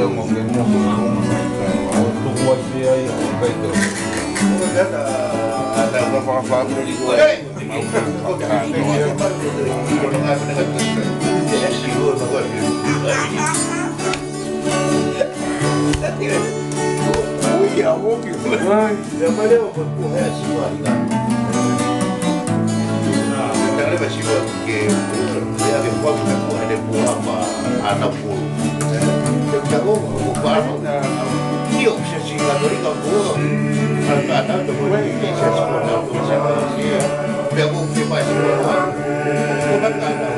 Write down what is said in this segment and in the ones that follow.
ser uma pergunta do mundo, né, cara? Tu pode ver aí, ó, vai ter. Eu vou falar pra ele, ué. Ah, não, não, não, não, não, não, não, não, Dia não, não, não, não, não, não, não, não, não, não, não, não, não, não, não, na io se si la dori ka ko. Ana ana to ko ni se si ko na ko se ba si. Pe ko ke ba si ko. Ko ba ka na.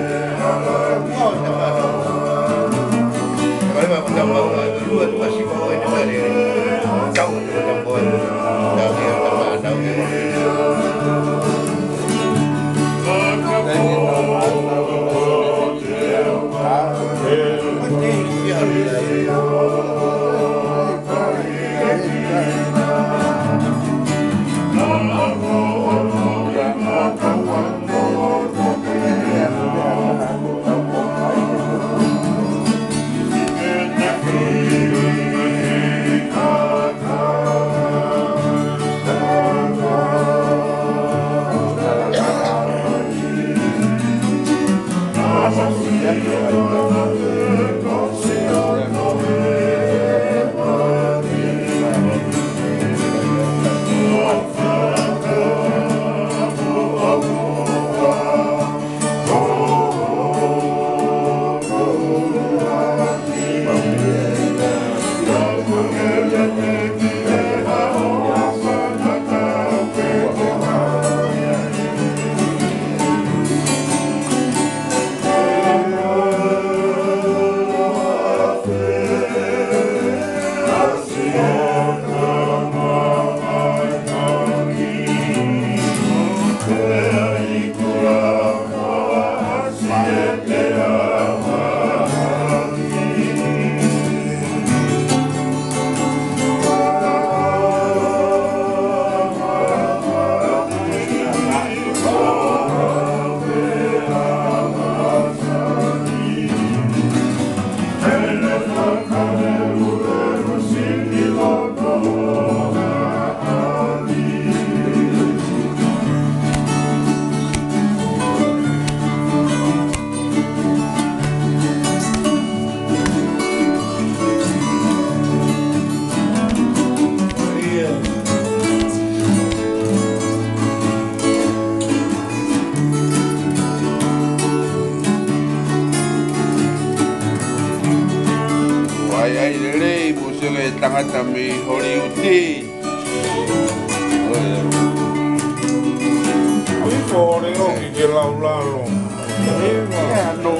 Ko na ba na. Kaya ba ta ba ba lu ba si ko ene ba ni. Kau ta ba. Ta ni ta Yeah. aka me hori ude. Ifo ore no kike laulalo. Yeah, no.